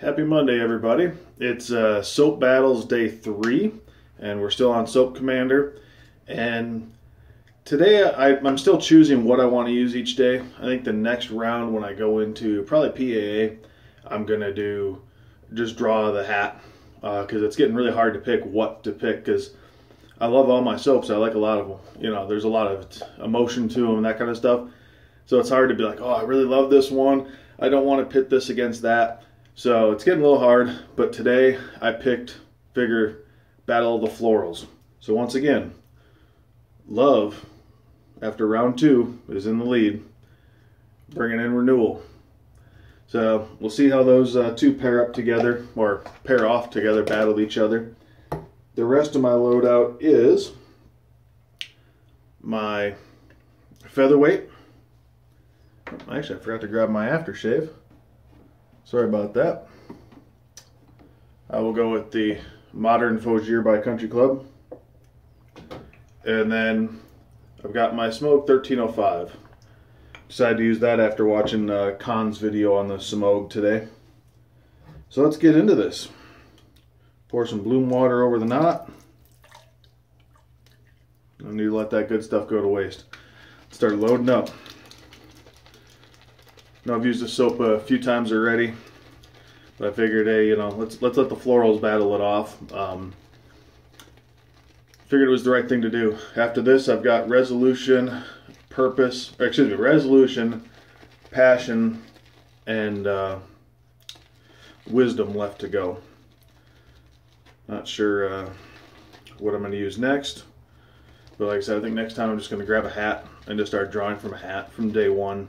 Happy Monday, everybody. It's uh, Soap Battles Day 3, and we're still on Soap Commander. And today I, am still choosing what I want to use each day. I think the next round when I go into probably PAA, I'm going to do just draw the hat because uh, it's getting really hard to pick what to pick because I love all my soaps. I like a lot of them. You know, there's a lot of emotion to them and that kind of stuff. So it's hard to be like, oh, I really love this one. I don't want to pit this against that. So it's getting a little hard, but today I picked figure Battle of the Florals. So once again, Love, after round two, is in the lead, bringing in Renewal. So we'll see how those uh, two pair up together, or pair off together, battle each other. The rest of my loadout is my featherweight. Actually, I forgot to grab my aftershave. Sorry about that. I will go with the Modern Fougere by Country Club. And then I've got my Semogue 1305. Decided to use that after watching uh, Khan's video on the Smog today. So let's get into this. Pour some bloom water over the knot. No need to let that good stuff go to waste. Start loading up. Now I've used the soap a few times already, but I figured, hey, you know, let's let's let the florals battle it off. Um, figured it was the right thing to do. After this, I've got resolution, purpose, excuse me, resolution, passion, and uh, wisdom left to go. Not sure uh, what I'm going to use next. But like I said, I think next time I'm just going to grab a hat and just start drawing from a hat from day one.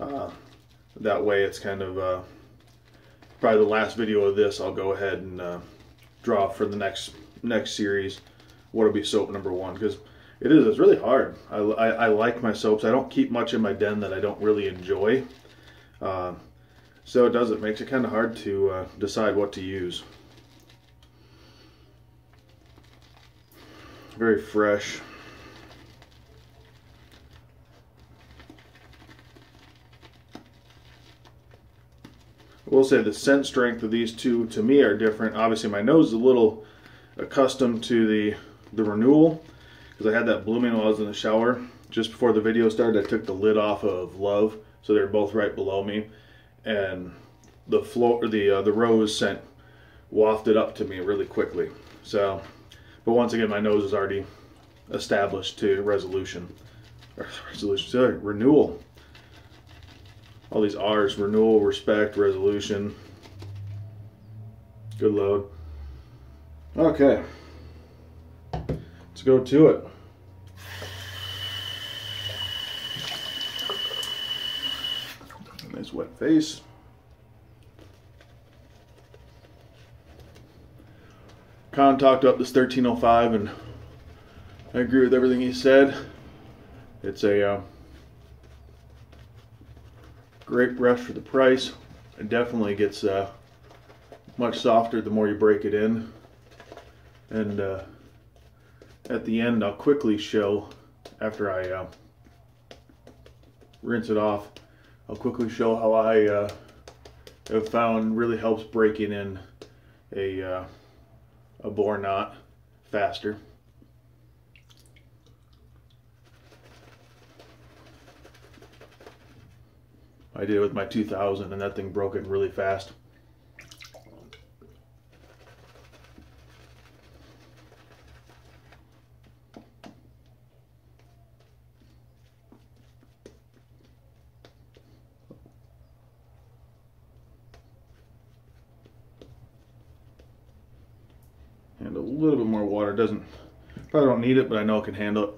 Uh, that way it's kind of uh, probably the last video of this I'll go ahead and uh, draw for the next next series what'll be soap number one because it is it's really hard. I, I, I, like my soaps. I don't keep much in my den that I don't really enjoy uh, so it does it makes it kind of hard to uh, decide what to use. Very fresh I will say the scent strength of these two to me are different. Obviously my nose is a little accustomed to the, the renewal because I had that blooming while I was in the shower. Just before the video started I took the lid off of Love so they're both right below me and the floor the uh, the rose scent wafted up to me really quickly. So but once again my nose is already established to resolution. Resolution, sorry, renewal all these R's, renewal, respect, resolution. Good load. Okay. Let's go to it. Nice wet face. Khan talked up this 1305 and I agree with everything he said. It's a uh, Great brush for the price. It definitely gets uh, much softer the more you break it in. And uh, at the end, I'll quickly show, after I uh, rinse it off, I'll quickly show how I uh, have found really helps breaking in a, uh, a boar knot faster. I did it with my 2000 and that thing broke it really fast. And a little bit more water doesn't, probably don't need it, but I know it can handle it.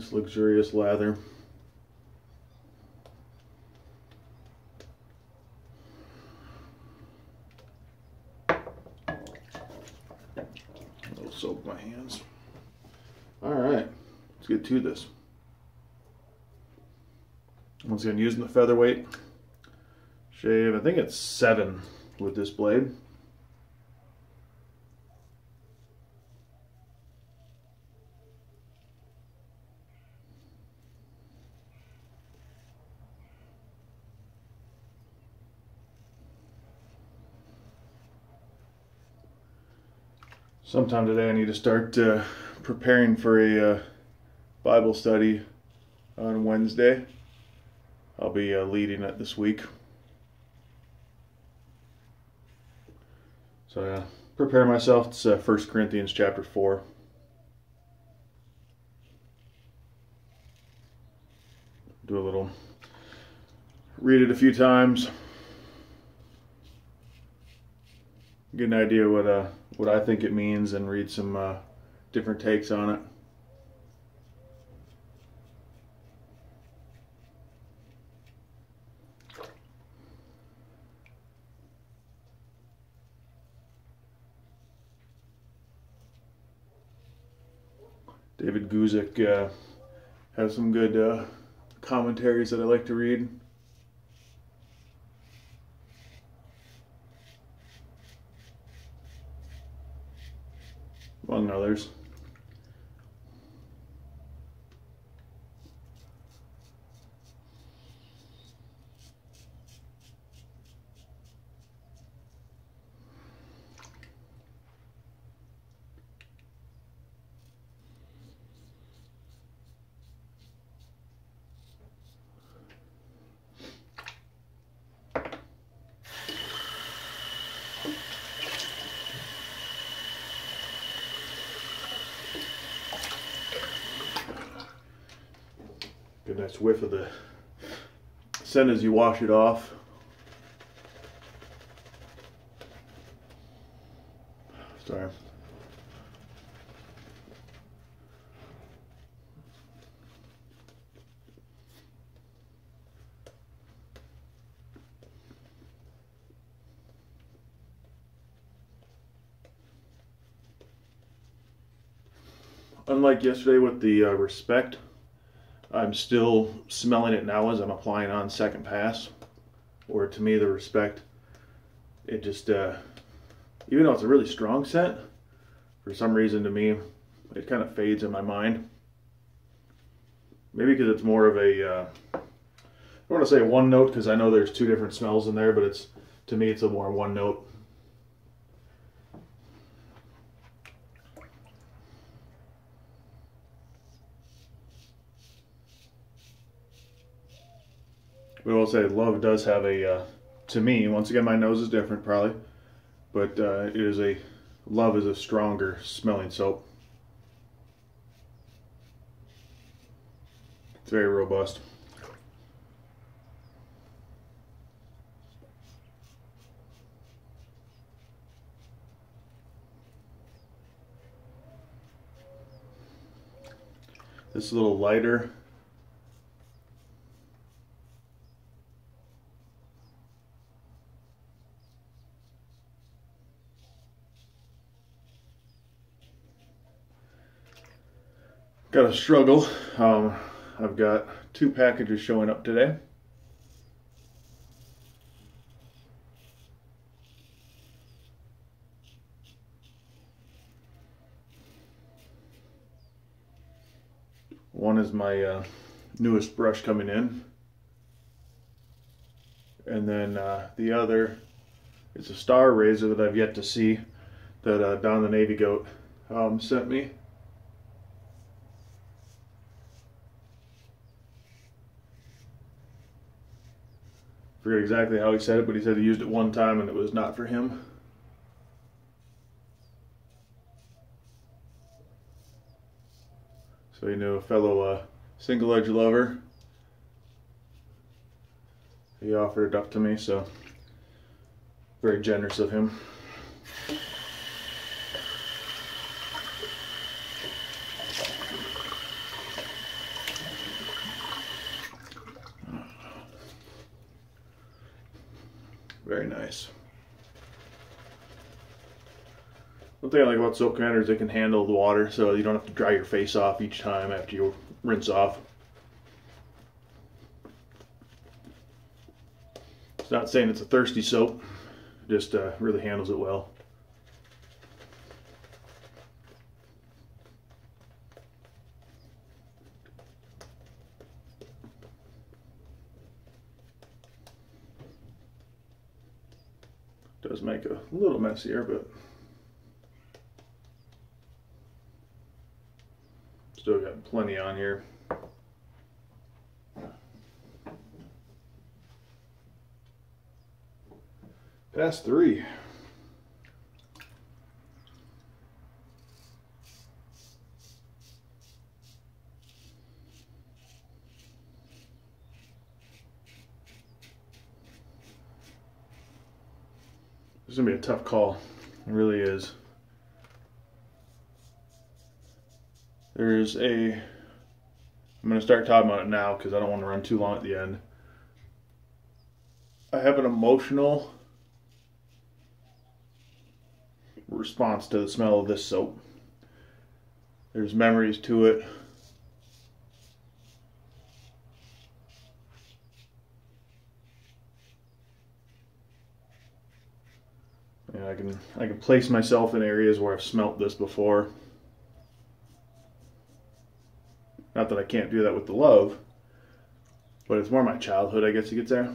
Nice luxurious lather. little soap my hands. All right, let's get to this. Once again, using the featherweight shave. I think it's seven with this blade. Sometime today I need to start uh, preparing for a uh, Bible study on Wednesday. I'll be uh, leading it this week. So yeah, prepare myself. It's uh, 1 Corinthians chapter 4. Do a little, read it a few times. Get an idea what uh what I think it means and read some uh, different takes on it. David Guzik uh, has some good uh, commentaries that I like to read. Among others. Good nice whiff of the scent as you wash it off. Sorry. Unlike yesterday with the uh, respect, I'm still smelling it now as I'm applying on second pass. Or to me, the respect, it just, uh, even though it's a really strong scent, for some reason to me, it kind of fades in my mind. Maybe because it's more of a, uh, I want to say one note because I know there's two different smells in there, but it's, to me, it's a more one note. We will say love does have a, uh, to me, once again, my nose is different probably, but uh, it is a, love is a stronger smelling soap. It's very robust. This is a little lighter got a struggle. Um, I've got two packages showing up today. One is my uh, newest brush coming in. And then uh, the other is a star razor that I've yet to see that uh, Don the Navy Goat um, sent me. Forget exactly how he said it, but he said he used it one time and it was not for him. So he knew a fellow uh, single edge lover. He offered it up to me, so very generous of him. Very nice. One thing I like about soap commanders, they can handle the water so you don't have to dry your face off each time after you rinse off. It's not saying it's a thirsty soap, just uh, really handles it well. Does make a little messier, but Still got plenty on here. Past three. This is gonna be a tough call. It really is. There's a. I'm gonna start talking about it now because I don't want to run too long at the end. I have an emotional response to the smell of this soap. There's memories to it. I can I can place myself in areas where I've smelt this before. Not that I can't do that with the love, but it's more my childhood, I guess you could say.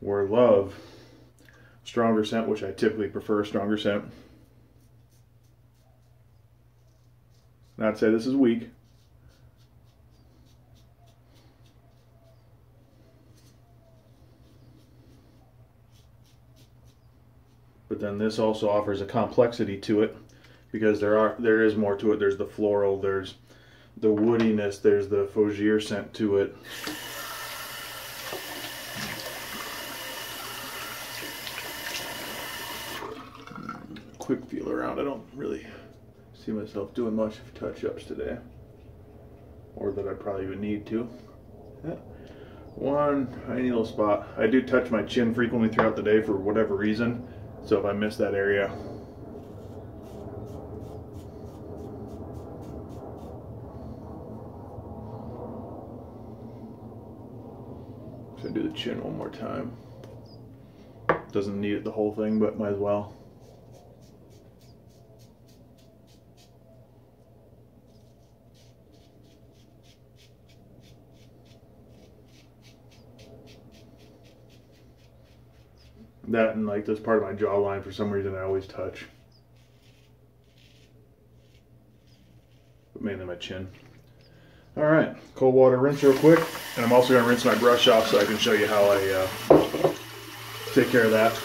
Where love, stronger scent, which I typically prefer stronger scent. Not to say this is weak. Then this also offers a complexity to it because there are there is more to it. There's the floral, there's the woodiness, there's the fougere scent to it. Quick feel around. I don't really see myself doing much of touch-ups today or that I probably would need to. Yeah. One tiny little spot. I do touch my chin frequently throughout the day for whatever reason, so if I miss that area, So do the chin one more time. Doesn't need it the whole thing, but might as well. That and like this part of my jawline for some reason I always touch. But mainly my chin. All right, cold water rinse real quick. And I'm also gonna rinse my brush off so I can show you how I uh, take care of that.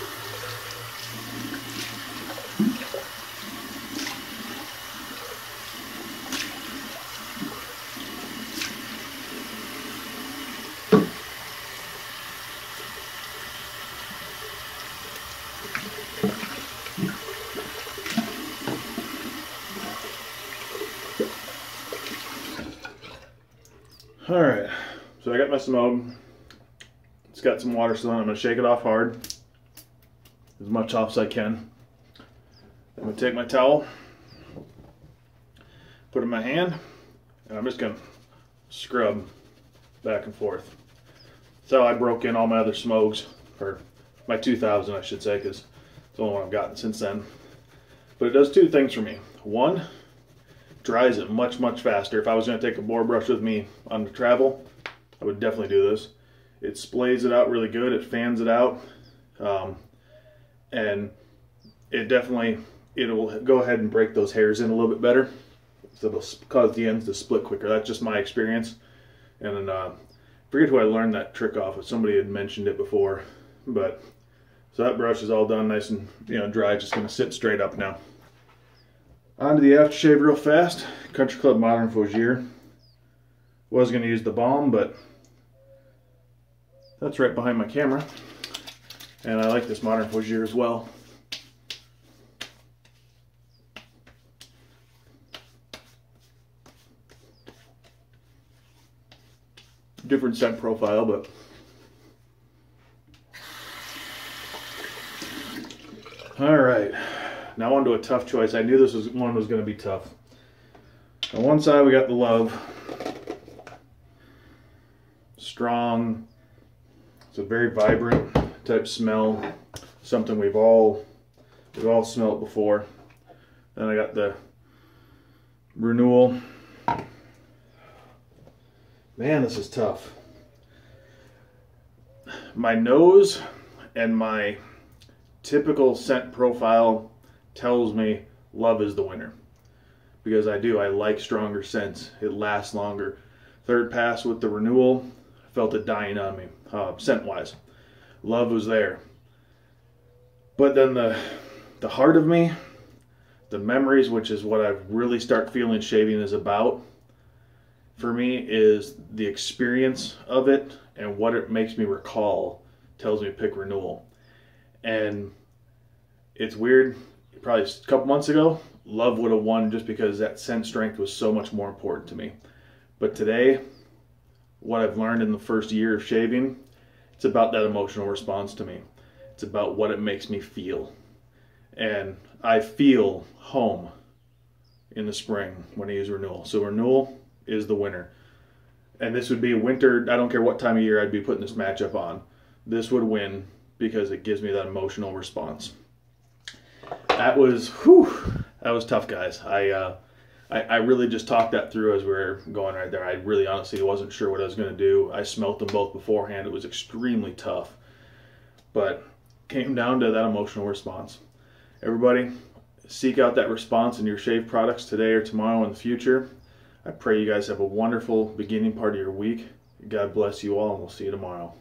All right, so I got my Semogue. It's got some water still in it. I'm gonna shake it off hard, as much off as I can. I'm gonna take my towel, put it in my hand, and I'm just gonna scrub back and forth. So I broke in all my other smokes, or my 2000 I should say, because it's the only one I've gotten since then. But it does two things for me. One, dries it much, much faster. If I was going to take a boar brush with me on the travel, I would definitely do this. It splays it out really good. It fans it out. Um, and it definitely, it'll go ahead and break those hairs in a little bit better. So it'll cause the ends to split quicker. That's just my experience. And then, uh, forget who I learned that trick off of. Somebody had mentioned it before. But, so that brush is all done nice and, you know, dry. Just going to sit straight up now. Onto the aftershave real fast. Country Club Modern Fougere. Was going to use the balm, but that's right behind my camera. And I like this Modern Fougere as well. Different scent profile, but all right. Now onto a tough choice. I knew this was one was going to be tough. On one side we got the love. Strong. It's a very vibrant type smell. Something we've all we've all smelled before. Then I got the renewal. Man, this is tough. my nose and my typical scent profile tells me love is the winner because I do. I like stronger scents. It lasts longer. Third pass with the renewal, felt it dying on me, uh, scent wise. Love was there. But then the the heart of me, the memories, which is what I really start feeling shaving is about, for me is the experience of it and what it makes me recall tells me pick renewal. And it's weird. Probably a couple months ago, love would have won just because that scent strength was so much more important to me. But today, what I've learned in the first year of shaving, it's about that emotional response to me. It's about what it makes me feel. And I feel home in the spring when I use renewal. So renewal is the winner. And this would be winter, I don't care what time of year I'd be putting this matchup on. This would win because it gives me that emotional response. That was, whew, that was tough, guys. I, uh, I, I really just talked that through as we were going right there. I really honestly wasn't sure what I was going to do. I smelt them both beforehand. It was extremely tough. But came down to that emotional response. Everybody, seek out that response in your shave products today or tomorrow in the future. I pray you guys have a wonderful beginning part of your week. God bless you all, and we'll see you tomorrow.